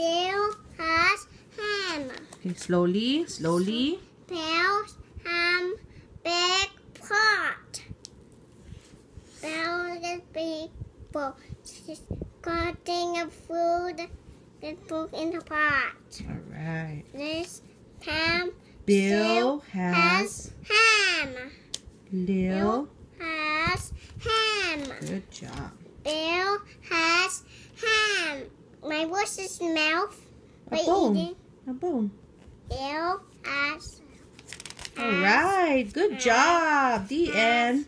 Bill has ham. Okay, slowly, slowly. Bill ham big pot. Bill is big pot. She's cutting a food. Get food in the pot. All right. This ham Bill has has ham. Lil. Has ham. Good job. Bill has ham. My what's his mouth? A By bone. eating. A bone. Bill has. All right. Good job. The end.